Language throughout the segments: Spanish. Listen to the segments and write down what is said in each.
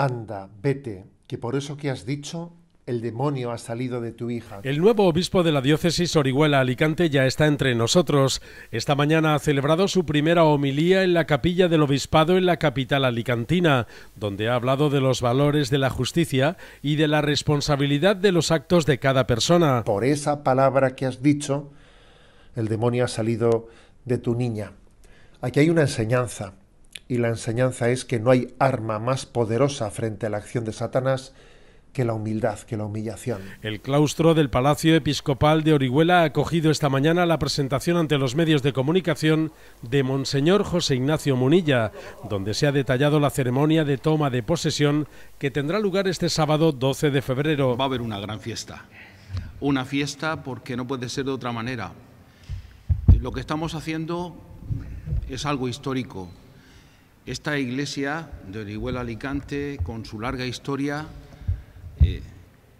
anda, vete, que por eso que has dicho, el demonio ha salido de tu hija. El nuevo obispo de la diócesis Orihuela-Alicante ya está entre nosotros. Esta mañana ha celebrado su primera homilía en la capilla del obispado en la capital alicantina, donde ha hablado de los valores de la justicia y de la responsabilidad de los actos de cada persona. Por esa palabra que has dicho, el demonio ha salido de tu niña. Aquí hay una enseñanza, y la enseñanza es que no hay arma más poderosa frente a la acción de Satanás que la humildad, que la humillación. El claustro del Palacio Episcopal de Orihuela ha acogido esta mañana la presentación ante los medios de comunicación de Monseñor José Ignacio Munilla, donde se ha detallado la ceremonia de toma de posesión que tendrá lugar este sábado 12 de febrero. Va a haber una gran fiesta. Una fiesta porque no puede ser de otra manera. Lo que estamos haciendo es algo histórico. Esta iglesia de Orihuela Alicante, con su larga historia, eh,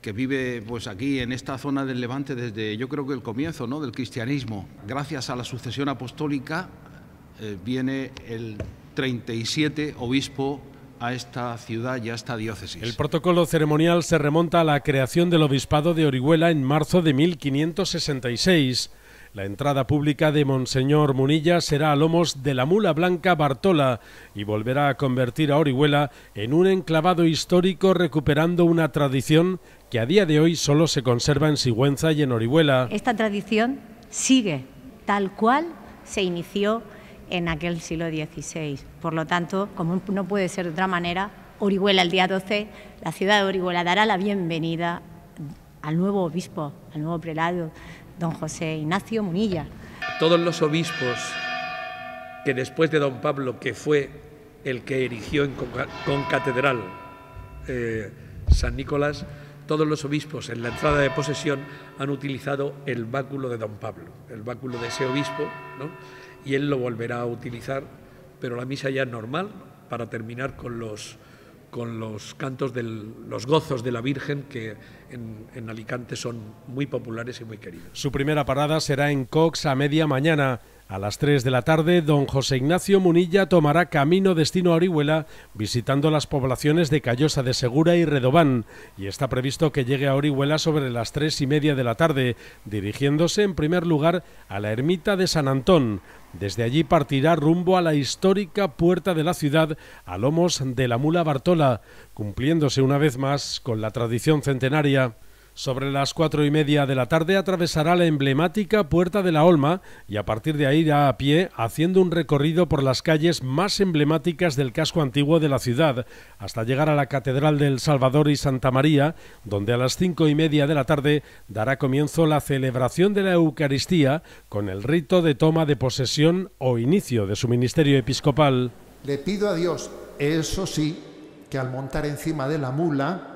que vive pues aquí en esta zona del Levante desde yo creo que el comienzo ¿no? del cristianismo. Gracias a la sucesión apostólica eh, viene el 37 obispo a esta ciudad y a esta diócesis. El protocolo ceremonial se remonta a la creación del obispado de Orihuela en marzo de 1566. La entrada pública de Monseñor Munilla será a lomos de la mula blanca Bartola y volverá a convertir a Orihuela en un enclavado histórico recuperando una tradición que a día de hoy solo se conserva en Sigüenza y en Orihuela. Esta tradición sigue tal cual se inició en aquel siglo XVI. Por lo tanto, como no puede ser de otra manera, Orihuela el día 12, la ciudad de Orihuela dará la bienvenida al nuevo obispo, al nuevo prelado don José Ignacio Munilla. Todos los obispos que después de don Pablo, que fue el que erigió en con catedral eh, San Nicolás, todos los obispos en la entrada de posesión han utilizado el báculo de don Pablo, el báculo de ese obispo, ¿no? y él lo volverá a utilizar, pero la misa ya normal para terminar con los con los cantos de los gozos de la Virgen que en, Alicante son muy populares y muy queridos. Su primera parada será en Cox a media mañana. A las 3 de la tarde, don José Ignacio Munilla tomará camino destino a Orihuela, visitando las poblaciones de Callosa de Segura y Redobán, y está previsto que llegue a Orihuela sobre las tres y media de la tarde, dirigiéndose en primer lugar a la ermita de San Antón. Desde allí partirá rumbo a la histórica puerta de la ciudad a lomos de la mula Bartola, cumpliéndose una vez más con la tradición centenaria. Sobre las cuatro y media de la tarde atravesará la emblemática Puerta de la Olma y a partir de ahí irá a pie haciendo un recorrido por las calles más emblemáticas del casco antiguo de la ciudad hasta llegar a la Catedral del Salvador y Santa María, donde a las cinco y media de la tarde dará comienzo la celebración de la Eucaristía con el rito de toma de posesión o inicio de su ministerio episcopal. Le pido a Dios, eso sí, que al montar encima de la mula,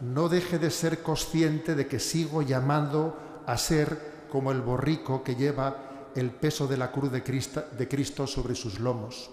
no deje de ser consciente de que sigo llamando a ser como el borrico que lleva el peso de la cruz de Cristo, sobre sus lomos.